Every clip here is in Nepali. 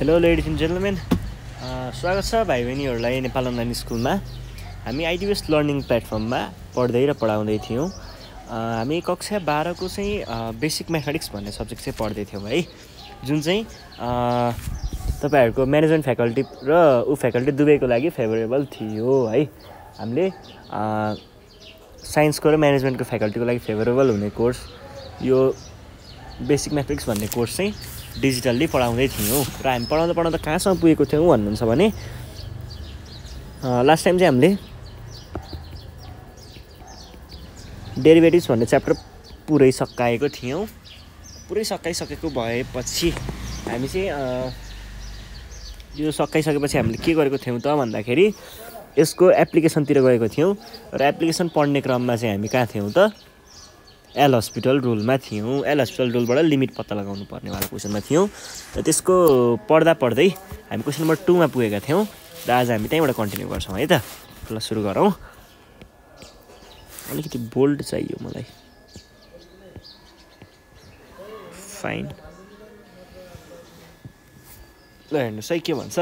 हेलो लेडिज एन्ड जेन्टलमेन स्वागत छ भाइ बहिनीहरूलाई नेपाल अनलाइन स्कुलमा। हामी आइडिएस लर्निङ प्लेटफर्ममा पढ्दै र पढाउँदै थियौँ। अँ, हामी कक्षा बाह्रको चाहिँ बेसिक म्याथमेटिक्स भन्ने सब्जेक्ट चाहिँ पढ्दै थियौँ है। जुन चाहिँ अँ, तपाईँहरूको म्यानेजमेन्ट फ्याकल्टी र ऊ फ्याकल्टी दुवैको लागि फेभरेबल थियो है। हामीले साइन्सको र म्यानेजमेन्टको फ्याकल्टीको लागि फेभरेबल हुने कोर्स यो बेसिक म्याथमेटिक्स भन्ने कोर्स चाहिँ डिजिटल्ली पढाउँदै थियौँ। र हामी पढाउँदा पढाउँदा कहाँसम्म पुगेको थियौँ भन्नुहुन्छ भने लास्ट टाइम चाहिँ हामीले डेरिभेटिभ्स भन्ने च्याप्टर पुरै सकाएको थियौँ। पुरै सकाइसकेको भएपछि हामी चाहिँ यो सकाइसकेपछि हामीले के गरेको थियौँ त भन्दाखेरि यसको एप्लिकेसनतिर गएको थियौँ र एप्लिकेसन पढ्ने क्रममा चाहिँ हामी कहाँ थियौँ त? एल हस्पिटल रुलमा थियौँ। एल हस्पिटल रुलबाट लिमिट पत्ता लगाउनु पर्नेवाला क्वेसनमा थियौँ। र त्यसको पढ्दा पढ्दै हामी क्वेसन नम्बर टूमा पुगेका थियौँ। र आज हामी त्यहीँबाट कन्टिन्यू गर्छौँ है त। ल सुरु गरौँ। अलिकति बोल्ड चाहियो मलाई। फाइन ल हेर्नुहोस् है के भन्छ?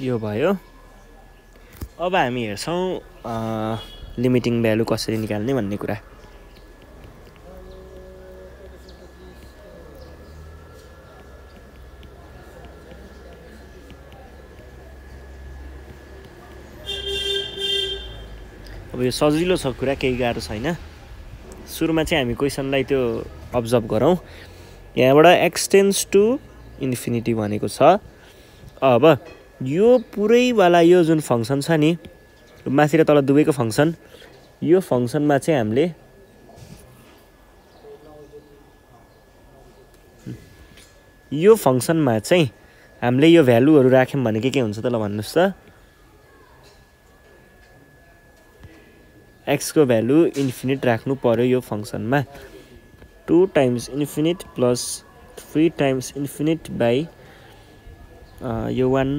यो भयो। अब हामी हेर्छौँ लिमिटिङ भ्यालु कसरी निकाल्ने भन्ने कुरा। अब यो सजिलो छ कुरा केही गाह्रो छैन। सुरुमा चाहिँ हामी क्वेसनलाई त्यो अब्जर्भ गरौँ। यहाँबाट एक्सटेन्स टु इन्फिनिटी भनेको छ। अब यो पुरैवाला यो जुन फङ्सन छ नि माथि र तल दुवैको फङ्सन यो फङ्सनमा चाहिँ हामीले यो फङ्सनमा चाहिँ हामीले यो भ्यालुहरू राख्यौँ भने के के हुन्छ त ल भन्नुहोस् त। एक्सको भ्यालु इन्फिनिट राख्नु पऱ्यो यो फङ्सनमा two times infinite plus three times infinite by यो one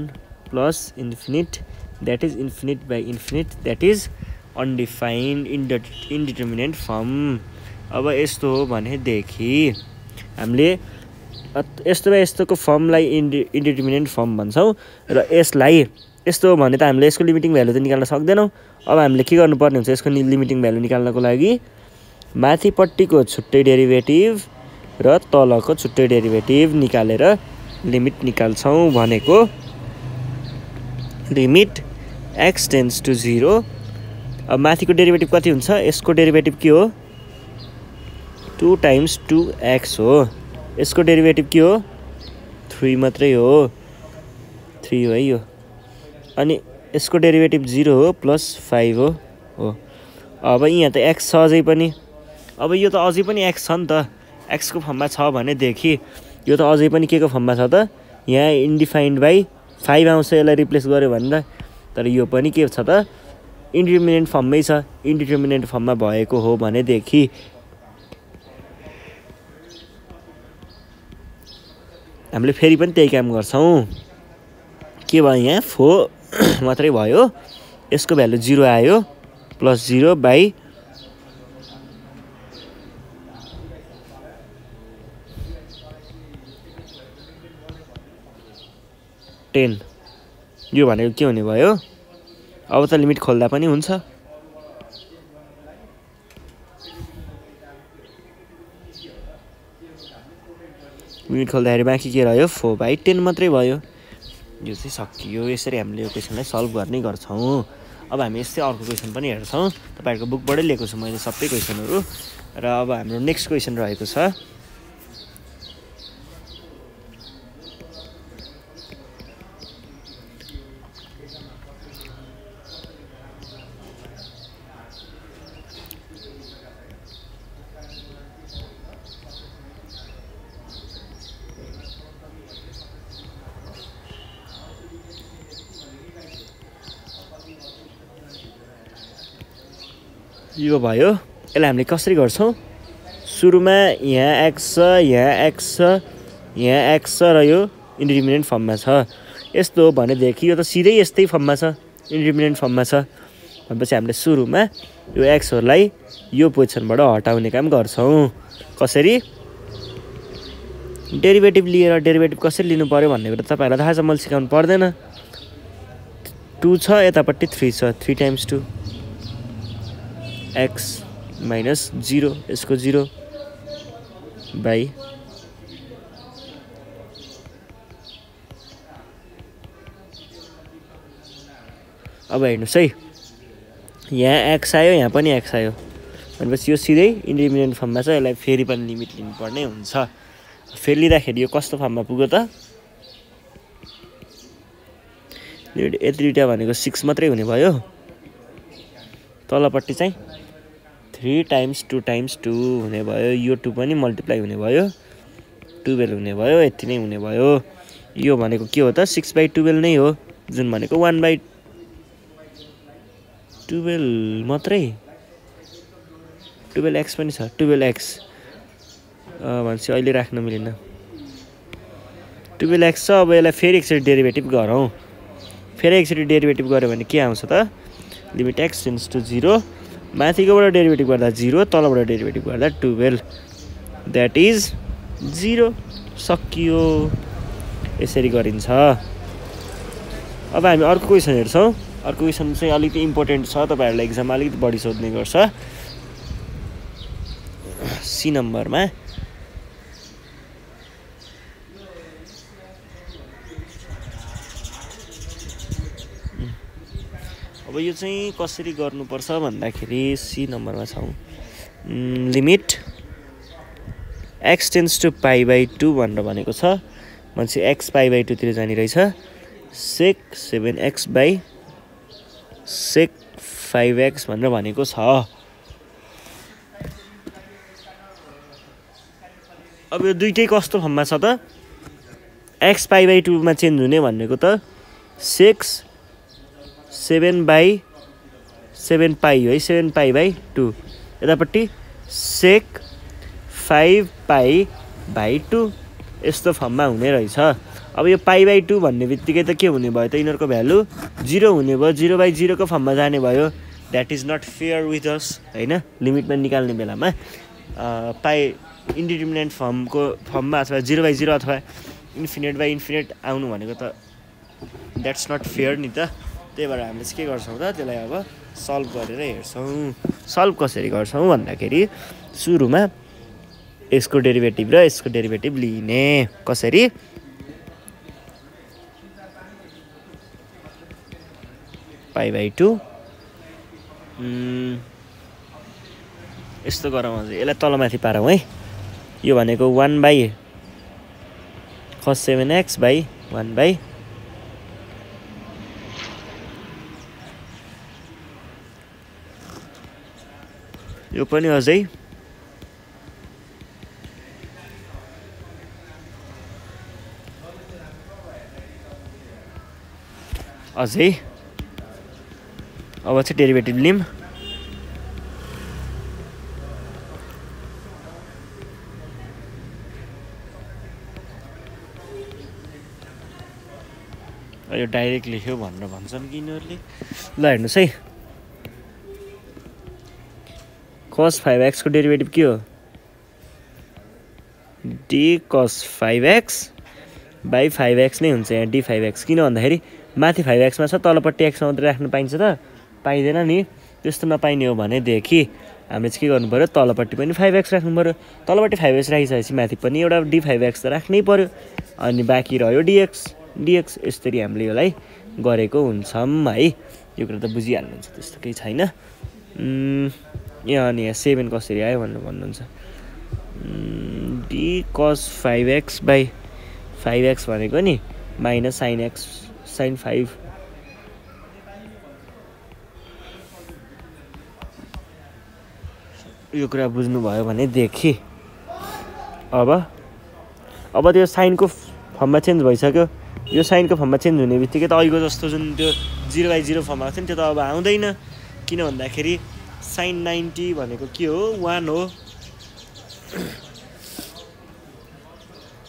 plus infinite that is infinite by infinite that is undefined end indeterminate form अब यस्तो हो भनेदेखि हामीले यस्तो भए यस्तोको फर्मलाई इन्डि इन्डिटर्मिनेन्ट फर्म भन्छौँ र यसलाई यस्तो हो भने त हामीले यसको लिमिटिङ भ्यालु त निकाल्न सक्दैनौँ। अब हामीले के गर्नुपर्ने हुन्छ यसको लिमिटिङ भ्यालु निकाल्नको लागि माथिपट्टिको छुट्टै डेरिभेटिभ र तलको छुट्टै डेरिभेटिभ निकालेर लिमिट निकाल्छौँ भनेको limit X tends to zero अब माथिको डेरिभेटिभ कति हुन्छ? यसको डेरिभेटिभ के हो? टु टाइम्स टु एक्स हो। यसको डेरिभेटिभ के हो? थ्री मात्रै हो। थ्री हो है यो। अनि यसको डेरिभेटिभ जिरो हो प्लस फाइभ हो। हो। अब यहाँ त एक्स छ अझै पनि। अब यो त अझै पनि एक्स छ नि त। एक्सको फर्ममा छ भनेदेखि यो त अझै पनि के को फर्ममा छ त? यहाँ इन्डिफाइन्ड बाई फाइभ आउँछ यसलाई रिप्लेस गऱ्यो भने त तर यो पनि के छ त इन्डिटर्मिनेन्ट फर्ममै छ। इन्डिटर्मिनेन्ट फर्ममा भएको हो भनेदेखि हामीले फेरि पनि त्यही काम गर्छौँ। के भयो यहाँ? फोर मात्रै भयो। यसको भ्यालु जिरो आयो। Plus zero by ten. यो भनेको के हुने भयो? अब त लिमिट खोल्दा पनि हुन्छ। लिमिट खोल्दाखेरि बाँकी के रह्यो? फोर बाई टेन मात्रै भयो। यो चाहिँ सकियो। यसरी हामीले यो क्वेसनलाई सल्भ गर्ने गर्छौँ। अब हामी यस्तै अर्को क्वेसन पनि हेर्छौँ। तपाईँहरूको बुकबाटै लिएको छु मैले सबै क्वेसनहरू। र अब हाम्रो नेक्स्ट क्वेसन रहेको छ। यो भयो। यसलाई हामीले कसरी गर्छौँ? सुरुमा यहाँ एक्स छ यहाँ एक्स छ यहाँ एक्स छ र यो इन्डिटर्मिनेन्ट फर्ममा छ। यस्तो हो भनेदेखि यो त सिधै यस्तै फर्ममा छ। इन्डिटर्मिनेन्ट फर्ममा छ। भनेपछि हामीले सुरुमा यो एक्सहरूलाई यो पोजिसनबाट हटाउने काम गर्छौँ। कसरी? डेरिभेटिभ लिएर डेरिभेटिभ कसरी लिनु पऱ्यो भन्ने कुरा तपाईँहरूलाई थाहा छ मैले सिकाउनु पर्दैन। टु छ यतापट्टि थ्री छ। Three times two. X minus zero यसको जिरो बाई अब हेर्नुहोस् है यहाँ एक्स आयो यहाँ पनि एक्स आयो। भनेपछि यो सिधै इन्डिमिनेन्ट फर्ममा छ यसलाई फेरि पनि लिमिट लिनुपर्ने हुन्छ। फेरि लिँदाखेरि यो कस्तो फर्ममा पुग्यो त? यति दुइटा भनेको सिक्स मात्रै हुने भयो। तलपट्टि चाहिँ three times two times two हुने भयो। यो टू पनि मल्टिप्लाई हुने भयो। टुवेल्भ हुने भयो यति नै हुने भयो। यो भनेको के हो त? सिक्स बाई टुवेल्भ नै हो। जुन भनेको वान बाई टुवेल्भ मात्रै। टुवेल्भ एक्स पनि छ। टुवेल्भ एक्स भनेपछि अहिले राख्न मिलेन। टुवेल्भ एक्स छ। अब यसलाई फेरि एकचोटि डेरिभेटिभ गरौँ। फेरि एकचोटि डेरिभेटिभ गऱ्यो भने के आउँछ त? Limit x tends to zero माथिकोबाट derivative गर्दा जिरो तलबाट डेरिभेटिभ गर्दा टुवेल्भ द्याट इज जिरो सकियो। यसरी गरिन्छ। अब हामी अर्को क्वेसन हेर्छौँ। अर्को क्वेसन चाहिँ अलिकति इम्पोर्टेन्ट छ। तपाईँहरूलाई इक्जाममा अलिकति बढी सोध्ने गर्छ। सी नम्बरमा अब यो चाहिँ कसरी गर्नुपर्छ भन्दाखेरि सी नम्बरमा छौँ। Limit x tends to pi by two भनेर भनेको छ। मान्छे एक्स पाई बाई टूतिर जाने रहेछ sec seven x by sec five x भनेर भनेको छ। अब यो दुइटै कस्तो फर्ममा छ त? एक्स पाइ बाई टूमा चेन्ज हुने भनेको त six seven by seven pi है सेभेन पाई बाई टू यतापट्टि sec five pi by two यस्तो फर्ममा हुने रहेछ अब यो पाई बाई टू भन्ने बित्तिकै त के हुने भयो त यिनीहरूको भ्यालु जिरो हुने भयो जिरो बाई जिरोको फर्ममा जाने भयो that is not fair with us होइन लिमिटमा निकाल्ने बेलामा पाइ इन्डिटर्मिनेन्ट फर्मको फर्ममा अथवा जिरो बाई जिरो अथवा इन्फिनेट बाई इन्फिनेट आउनु भनेको त द्याट्स नट फेयर नि त त्यही भएर हामीले चाहिँ के गर्छौँ त त्यसलाई अब सल्भ गरेर हेर्छौँ। सल्भ कसरी गर्छौँ भन्दाखेरि सुरुमा यसको डेरिभेटिभ र यसको डेरिभेटिभ लिने। कसरी? पाइ बाई टू। यस्तो गरौँ हजुर। यसलाई तलमाथि पारौँ है। यो भनेको one by cos seven x by one by यो पनि अझै। अझै। अब चाहिँ डेरिभेटिभ लिम। यो डाइरेक्ट लेख्यो भनेर भन्छन् कि यिनीहरूले? ल हेर्नुहोस् है। कस फाइभ एक्सको डेरिभेटिभ के हो? D cos five x by five x नै हुन्छ यहाँ डी फाइभ एक्स किन भन्दाखेरि माथि फाइभ एक्समा छ तलपट्टि एक्समा मात्रै राख्नु पाइन्छ त? पाइँदैन नि। त्यस्तो नपाइने हो भनेदेखि हामीले चाहिँ के गर्नु पऱ्यो तलपट्टि पनि फाइभ एक्स राख्नु पऱ्यो तलपट्टि फाइभ एक्स राखिसकेपछि माथि पनि एउटा डी फाइभ एक्स त राख्नै पऱ्यो। अनि बाँकी रह्यो डिएक्स डिएक्स यसरी हामीले यसलाई गरेको हुन्छौँ है। यो कुरा त बुझिहाल्नुहुन्छ त्यस्तो केही छैन। यहाँ अनि यहाँ सेभेन कसरी आयो भनेर भन्नुहुन्छ। D cos five x by five x भनेको नि minus sine x sine five यो कुरा बुझ्नुभयो भनेदेखि अब अब त्यो साइनको फर्ममा चेन्ज भइसक्यो। यो साइनको फर्ममा चेन्ज हुने बित्तिकै त अहिलेको जस्तो जुन त्यो जिरो बाई जिरो फर्म आएको थियो नि त्यो त अब आउँदैन। किन भन्दाखेरि साइन नाइन्टी भनेको के हो? वान हो।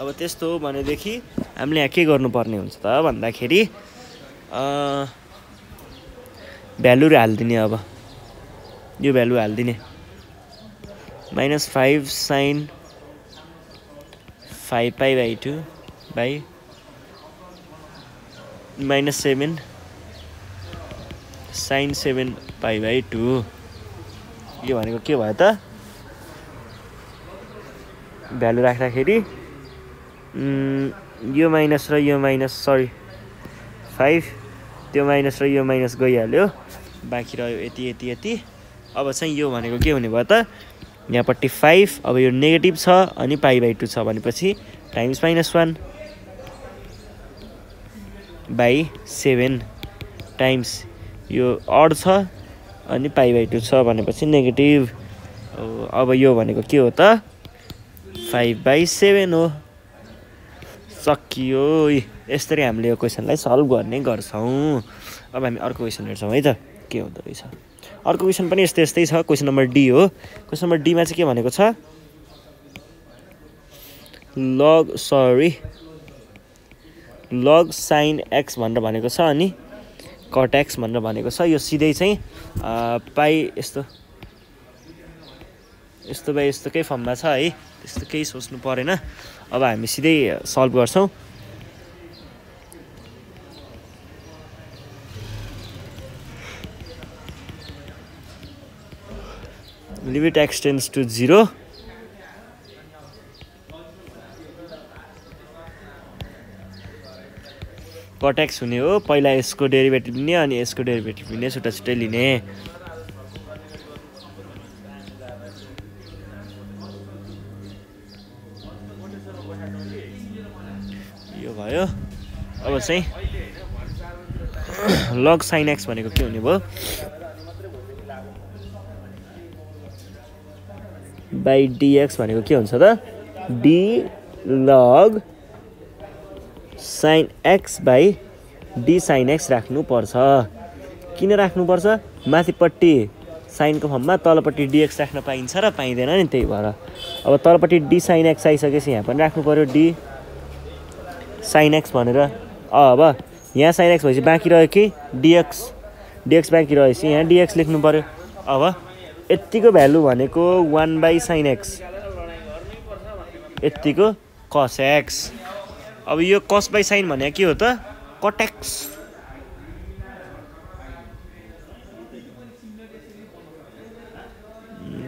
अब त्यस्तो हो भनेदेखि हामीले यहाँ के गर्नुपर्ने हुन्छ त भन्दाखेरि भ्यालुहरू हालिदिने अब। यो भ्यालु हालिदिने। Minus five sine five pi by two by minus seven sine seven pi by two यो भनेको के भयो त? भ्यालु राख्दाखेरि यो माइनस र यो माइनस सरी फाइभ त्यो माइनस र यो माइनस गइहाल्यो। बाँकी रह्यो यति यति यति। अब चाहिँ यो भनेको के हुने भयो त? यहाँपट्टि फाइभ अब यो नेगेटिभ छ अनि पाइ बाई टू छ भनेपछि times minus one by seven times यो अड छ अनि पाइ बाई टू छ भनेपछि नेगेटिभ। अब यो भनेको के हो त? फाइभ बाई सेभेन हो। सकियो। यसरी हामीले यो क्वेसनलाई सल्भ गर्ने गर्छौँ। अब हामी अर्को क्वेसन हेर्छौँ है त। के हुँदो रहेछ? अर्को क्वेसन पनि यस्तै यस्तै छ क्वेसन नम्बर डी हो। क्वेसन नम्बर डीमा चाहिँ के भनेको छ? Log sorry log sine x भनेर भनेको छ अनि कट एक्स भनेर भनेको छ। यो सिधै चाहिँ पाइ यस्तो यस्तो भए यस्तोकै फर्ममा छ है। त्यस्तो केही सोच्नु परेन। अब हामी सिधै सल्भ गर्छौँ। Limit extends to 0 कटेक्स हुने हो। पहिला यसको डेरिभेटिभ लिने अनि यसको डेरिभेटिभ लिने छुट्टा छुट्टै लिने। यो भयो। अब चाहिँ लग साइन एक्स भनेको के हुने भयो? बाई डिएक्स भनेको के हुन्छ त? D log sine x by d sine x राख्नुपर्छ। किन राख्नुपर्छ? माथिपट्टि साइनको फर्ममा तलपट्टि डिएक्स राख्न पाइन्छ र पाइँदैन नि त्यही भएर। अब तलपट्टि डी साइन एक्स आइसकेपछि यहाँ पनि राख्नु पऱ्यो डी साइन एक्स भनेर। अब यहाँ साइन एक्स भएपछि बाँकी रह्यो कि डिएक्स डिएक्स बाँकी रहेपछि यहाँ डिएक्स लेख्नु पऱ्यो अब यत्तिको भ्यालु भनेको वान बाई साइन एक्स यत्तिको कस एक्स अब यो कस बाई साइन भने के हो त? कटेक्स।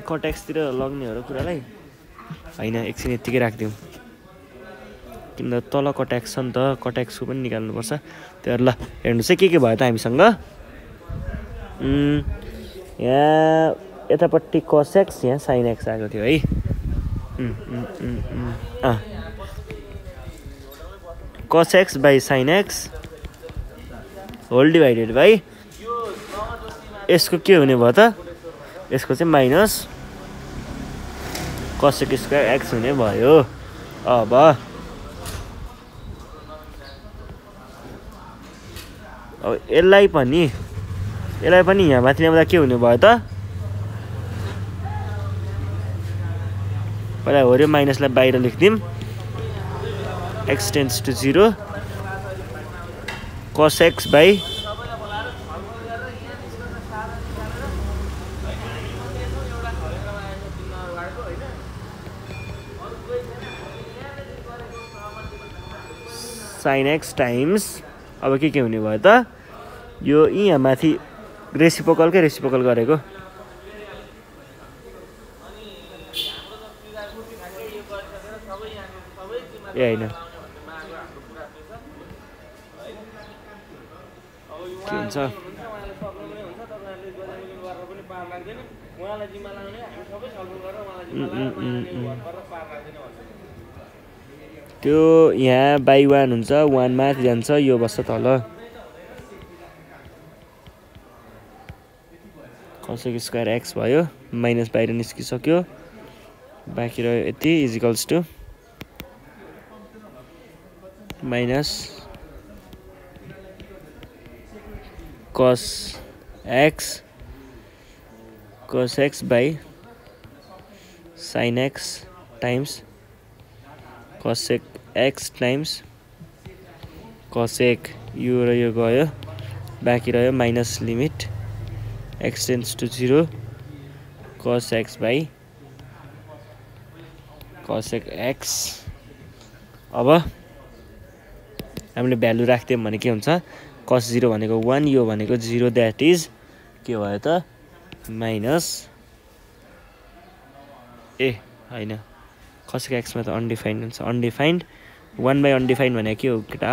कटेक्सतिर लग्ने हो र कुरालाई? होइन एकछिन यत्तिकै राखिदिउँ। किन तल कट्याक्स छ नि त कट्याक्सको पनि निकाल्नुपर्छ। त्यो ल हेर्नुहोस् है के के भयो त हामीसँग? यहाँ यतापट्टि कसेक्स यहाँ साइन एक्स आएको थियो है। Cos x by sine x whole divided by यसको के हुने भयो त? यसको चाहिँ माइनस कसेक स्क्वायर एक्स हुने भयो। अब अब यसलाई पनि यसलाई पनि यहाँ माथि ल्याउँदा के हुने भयो त? पहिला हो माइनसलाई बाहिर लेखिदिउँ x tends to zero cos x by sine x times अब के के हुने भयो त? यो यहाँ माथि रेसिपोकलकै रेसिपोकल गरेको? ए होइन। हुन्छ। त्यो यहाँ बाई वान हुन्छ वान माथि जान्छ यो बस्छ तल। कसैको स्क्वायर एक्स भयो माइनस बाहिर निस्किसक्यो। बाँकी रह्यो यति is equals to minus cos x cos x by sin x times cosec x times cosec यो र यो गयो बाँकी रह्यो minus limit x tends to zero cos x by cosec x अब हामीले भ्यालु राख्थ्यौँ भने के हुन्छ? कस जिरो भनेको वान यो भनेको जिरो द्याट इज के भयो त? माइनस ए होइन। कसैको एक्समा त अनडिफाइन्ड हुन्छ। अनडिफाइन्ड वान बाई अनडिफाइन्ड भनेको के हो केटा?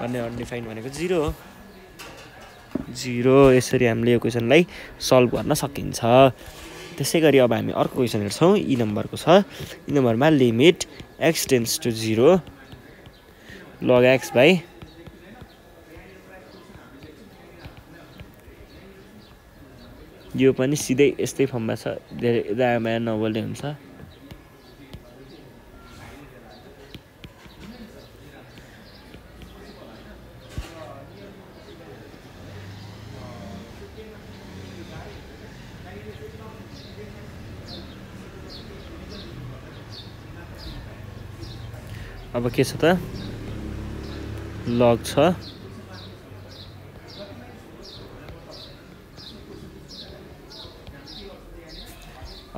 वान बाई अनडिफाइन्ड भनेको जिरो हो। जिरो यसरी हामीले यो क्वेसनलाई सल्भ गर्न सकिन्छ। त्यसै गरी अब हामी अर्को क्वेसन हेर्छौँ। यी नम्बरको छ। यी नम्बरमा limit x tends to zero log x by यो पनि सिधै यस्तै फर्ममा छ धेरै दायाँ नबोल्ने हुन्छ। अब के छ त? लग छ।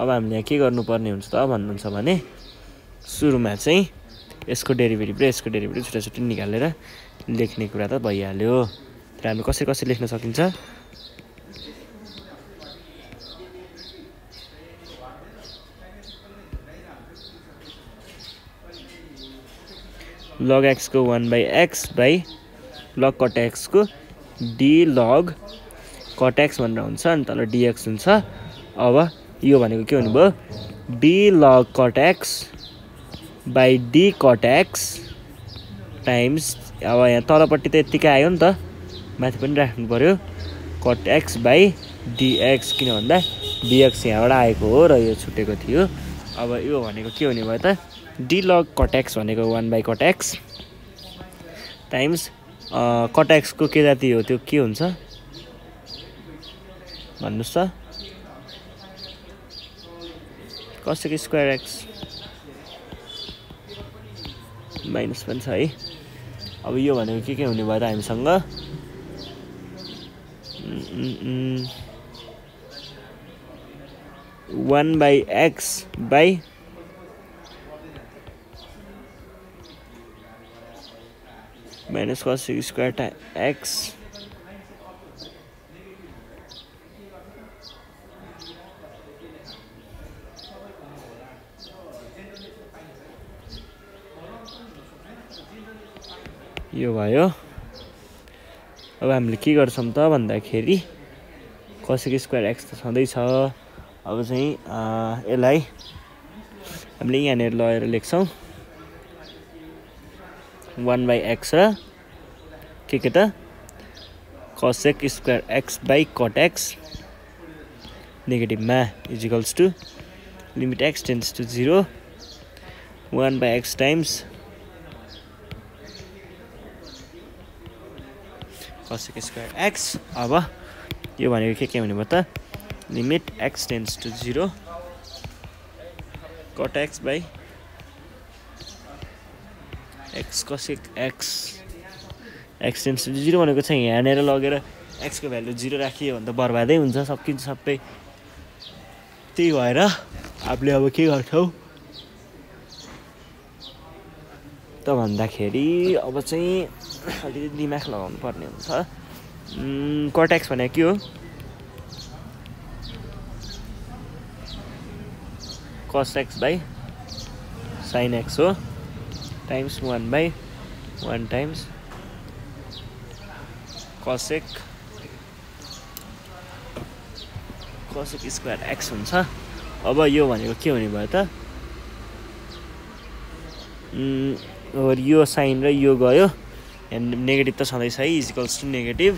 अब हामीले यहाँ के गर्नुपर्ने हुन्छ त भन्नुहुन्छ भने सुरुमा चाहिँ यसको डेरिभेटिभ र यसको डेरिभेटिभ छुट्टा छुट्टै निकालेर लेख्ने कुरा त भइहाल्यो। र हामी कसरी कसरी लेख्न सकिन्छ? Log एक्सको one by x by log cot एक्सको D log cut x भनेर हुन्छ अनि तल डिएक्स हुन्छ। अब यो भनेको के भन्नुभयो? D log cot x by d cot x times अब यहाँ तलपट्टि त यत्तिकै आयो नि त। माथि पनि राख्नु पऱ्यो कट एक्स बाई डिएक्स किन भन्दा डिएक्स यहाँबाट आएको हो र यो छुटेको थियो। अब यो भनेको के हुने भयो त? डी लग कट्याक्स भनेको one by cot x times कट्याक्सको के जाति हो त्यो के हुन्छ? भन्नुहोस् त। कसैको स्क्वायर एक्स माइनस पनि छ अब यो भनेको के के हुने भयो त by x by minus cos square times x. यो भयो। अब हामीले के गर्छौँ त भन्दाखेरि कसैको स्क्वायर एक्स त छँदैछ अब चाहिँ यसलाई हामीले यहाँनिर लगेर लेख्छौँ। वान बाई एक्स र के के त? Cosec square x by cot x नेगेटिभमा is equals to limit x tends to zero one by x times cosec square x अब यो भनेको के के हुने भयो त limit x tends to zero cot x by x cosec x x tends zero भनेको चाहिँ यहाँनिर लगेर एक्सको भ्यालु जिरो राखियो भने त बर्बादै हुन्छ सकिन्छ सबै। त्यही भएर आफूले अब के गर्छौँ? त भन्दाखेरि अब चाहिँ अलिकति दिमाग लगाउनु पर्ने हुन्छ। कट्याक्स भनेको के हो? Cos x by sine x हो। times 1 by 1 times cosec cosec square x हुन्छ। अब यो भनेको के हुने भयो त? यो साइन र यो गयो। नेगेटिभ त छँदैछ है इजिकल्स टु नेगेटिभ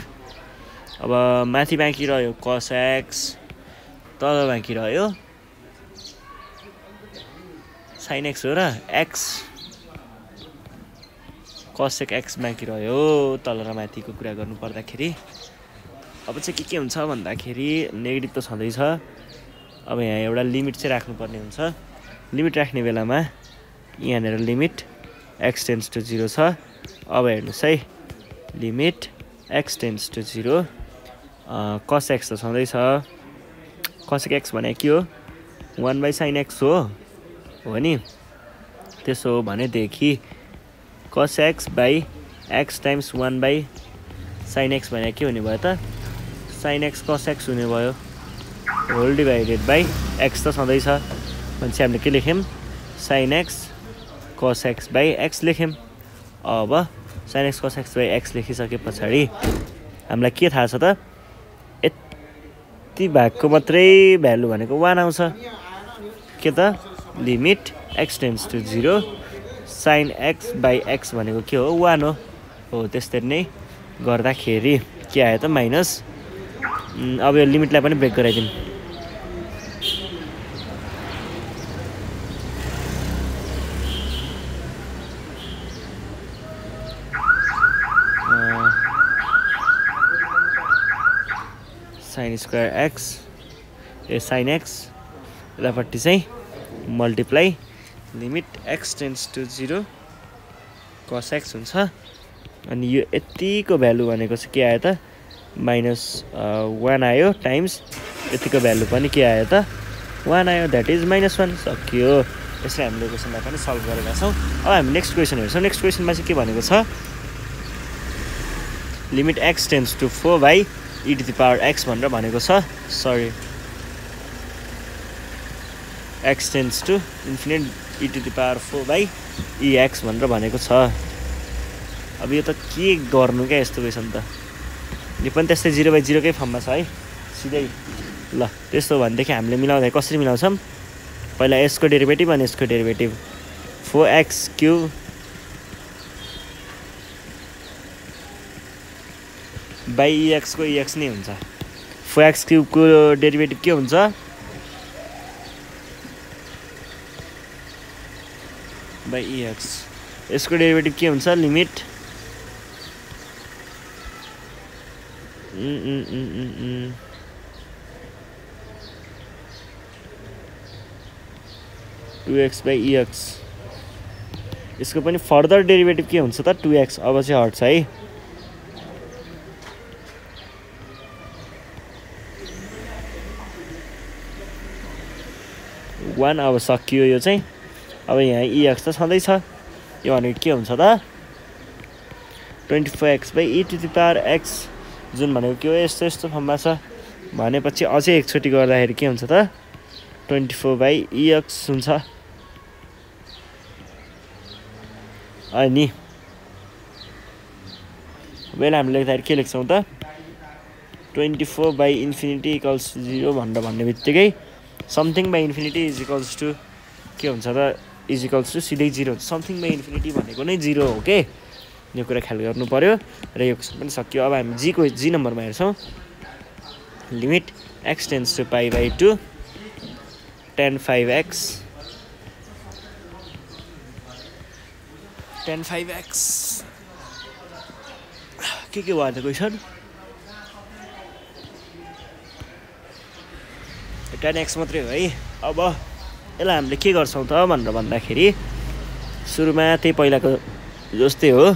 अब माथि बाँकी रह्यो कस एक्स तल बाँकी रह्यो। साइन एक्स हो र एक्स कसेक एक्स बाँकी रह्यो तल र माथिको कुरा गर्नु पर्दाखेरि। अब चाहिँ के के हुन्छ भन्दाखेरि नेगेटिभ त छँदैछ। अब यहाँ एउटा लिमिट चाहिँ राख्नुपर्ने हुन्छ। लिमिट राख्ने बेलामा यहाँनिर लिमिट एक्सटेन्स टु जिरो छ। अब हेर्नुहोस् है limit x tends to zero cos x त छँदैछ। कसेक एक्स भने के हो? वान बाई साइन एक्स हो। हो नि? त्यसो हो भनेदेखि cos x by x times one by sine x भने के हुने भयो त? साइन एक्स कस एक्स हुने भयो। होल डिभाइडेड बाई एक्स त छँदैछ। भनेपछि हामीले के लेख्यौँ? Sine x cos x by x लेख्यौँ। अब sine x cos x by x लेखिसके पछाडि हामीलाई के थाहा छ त? यति भागको मात्रै भ्यालु भनेको वान आउँछ। के त? Limit x tends to zero sine x by x भनेको के हो? वान हो। हो त्यस्तरी नै गर्दाखेरि के आयो त? माइनस अब यो लिमिटलाई पनि break गराइदिउँ sine square x a sine x यतापट्टि चाहिँ multiply limit x tends to zero cos x हुन्छ। अनि यो यतिको भ्यालु भनेको चाहिँ के आयो त? माइनस वान आयो टाइम्स यतिको भ्यालु पनि के आयो त? वान आयो द्याट इज माइनस वान सकियो। यसरी हामीले क्वेसनलाई पनि सल्भ गरेका छौँ। अब हामी नेक्स्ट क्वेसन हेर्छौँ। नेक्स्ट क्वेसनमा चाहिँ के भनेको छ? Limit x tends to four by e to the power x भनेर भनेको छ। Sorry x tends to infinite e to the power four by e x भनेर भनेको छ। अब यो त के गर्नु क्या यस्तो क्वेसन त? यो पनि त्यस्तै जिरो बाई जिरोकै फर्ममा छ है। सिधै। ल त्यस्तो भनेदेखि हामीले मिलाउँदा कसरी मिलाउँछौँ? पहिला यसको डेरिभेटिभ अनि यसको derivative four x cube by इएक्सको e x नै हुन्छ। फोर एक्स क्युबको डेरिभेटिभ के हुन्छ? बाई इएक्स यसको डेरिभेटिभ के हुन्छ? Limit? Two x by e x यसको पनि फर्दर डेरिभेटिभ के हुन्छ त? Two x. अब चाहिँ हट्छ है। वान अब सकियो यो चाहिँ। अब यहाँ इएक्स त छँदैछ यो भनेको के हुन्छ त? Twenty four x by to the power x जुन भनेको के हो? यस्तो यस्तो फर्ममा छ। भनेपछि अझै एकचोटि गर्दाखेरि के हुन्छ त? ट्वेन्टी फोर बाई इएक्स हुन्छ। अनि बेला हामीले लेख्दाखेरि के लेख्छौँ त? Twenty four by infinity equals zero भनेर भन्ने बित्तिकै something by infinity is equals to के हुन्छ त इज इक्वल्स टु सिधै जिरो हुन्छ समथिङ बाई इन्फिनिटी भनेको नै जिरो हो के? यो कुरा ख्याल गर्नु पऱ्यो र यो क्वेसन पनि सक्यो। अब हामी जीको जी नम्बरमा हेर्छौँ। Limit x tends to pi by two tan five x tan five x के के भयो त क्वेसन? टेन एक्स मात्रै हो है। अब यसलाई हामीले के गर्छौँ त भनेर भन्दाखेरि सुरुमा त्यही पहिलाको जस्तै हो।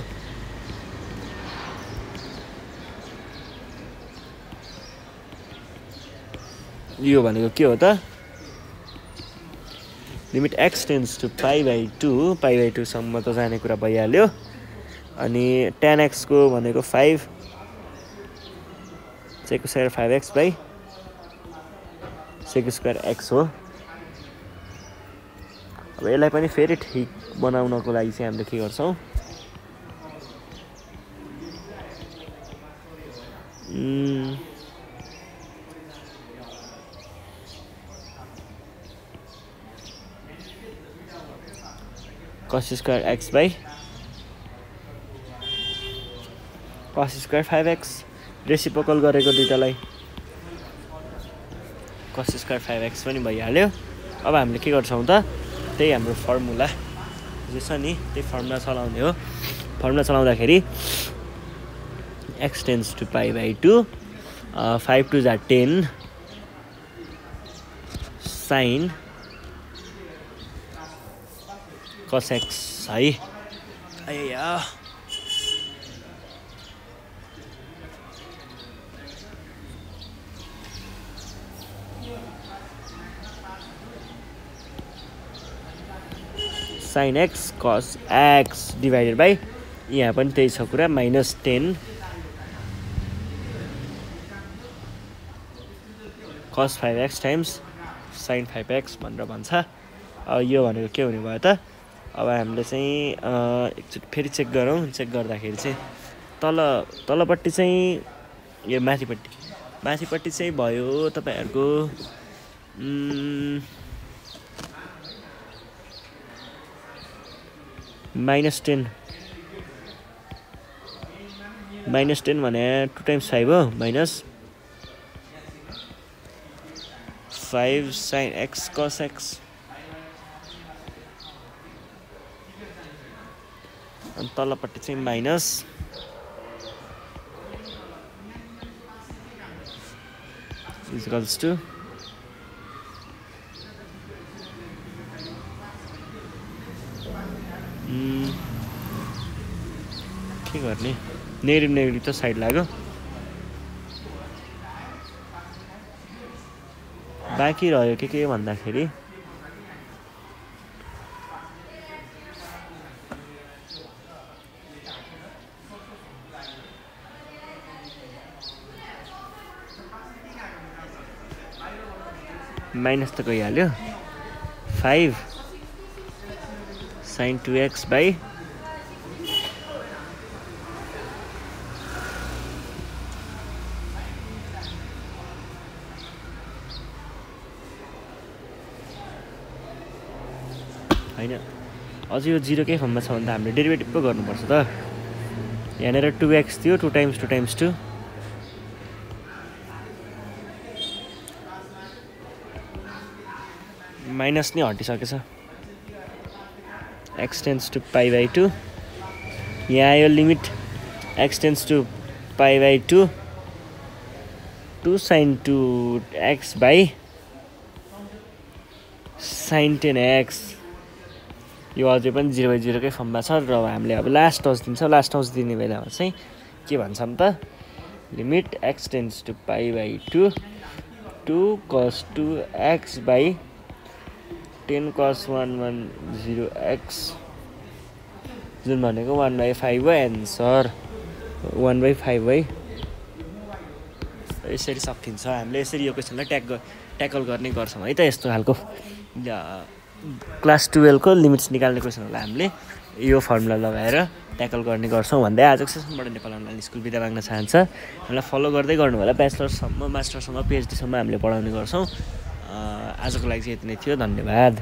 यो भनेको के हो त? Limit x tends to pi by two pi by टूसम्म त जाने कुरा भइहाल्यो। अनि टेन एक्सको भनेको फाइभ चेको square five x by sec square x हो। अब यसलाई पनि फेरि ठिक बनाउनको लागि चाहिँ हामीले के गर्छौँ? Cos square x by cos square five x. Reciprocal गरेको दुइटालाई। कस स्क्वायर फाइभ एक्स पनि भइहाल्यो। अब हामीले के गर्छौँ त त्यही हाम्रो फर्मुला जे छ नि त्यही फर्मुला चलाउने हो। फर्मुला चलाउँदाखेरि x tends to pi by two five to जा टेन साइन कसेक्स है। Sine x cos x divided by यहाँ पनि त्यही छ कुरा minus ten cos five x times sine five x भनेर भन्छ। अब यो भनेको के हुने भयो त? अब हामीले चाहिँ एकचोटि फेरि चेक गरौँ। चेक गर्दाखेरि चाहिँ तल तलपट्टि चाहिँ यो माथिपट्टि। माथिपट्टि चाहिँ भयो तपाईँहरूको माइनस टेन। माइनस टेन भने टु टाइम्स फाइभ हो minus five sine x cos x. अनि तल्लोपट्टि चाहिँ माइनस इजिकल्स टु के गर्ने? नेगेटिभ नेगेटिभ त साइड लाग्यो। बाँकी रह्यो के के भन्दाखेरि? माइनस त गइहाल्यो। Five. Sine two x by होइन अझै यो जिरोकै फर्ममा छ भने हामीले डेरिभेटिभ पो गर्नुपर्छ त। यहाँनिर टु एक्स थियो two times two times two minus नै हटिसकेछ। X tends to pi by two यहाँ आयो limit x tends to pi by two two sine two x by sine ten x यो अझै पनि जिरो बाई जिरोकै फर्ममा छ र हामीले अब लास्ट टच दिन्छौँ। लास्ट टच दिने बेलामा चाहिँ के भन्छौँ त limit x tends to pi by two two cos two x by ten cos one one zero x जुन भनेको वान बाई फाइभ हो एन्सर वान बाई फाइभ है। यसरी सकिन्छ। हामीले यसरी यो क्वेसनलाई ट्याक ट्याकल गर्ने गर्छौँ है त यस्तो खालको। क्लास टुवेल्भको लिमिट्स निकाल्ने क्वेसनहरूलाई हामीले यो फर्मुला लगाएर ट्याकल गर्ने गर्छौँ। भन्दै आजको सेसनबाट नेपाल अनलाइन स्कुल बिदा माग्न चाहन्छ। हामीलाई फलो गर्दै गर्नु होला। ब्याचलर्ससम्म मास्टरसम्म पिएचडीसम्म हामीले पढाउने गर्छौँ। आजको लागि चाहिँ यति नै थियो। धन्यवाद।